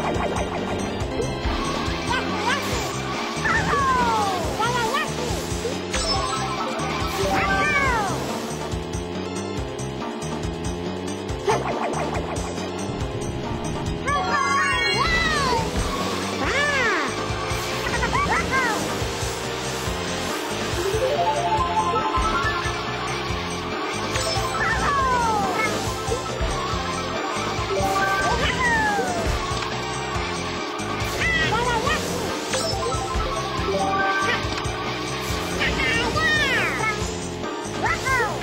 はいはいはい。Woohoo!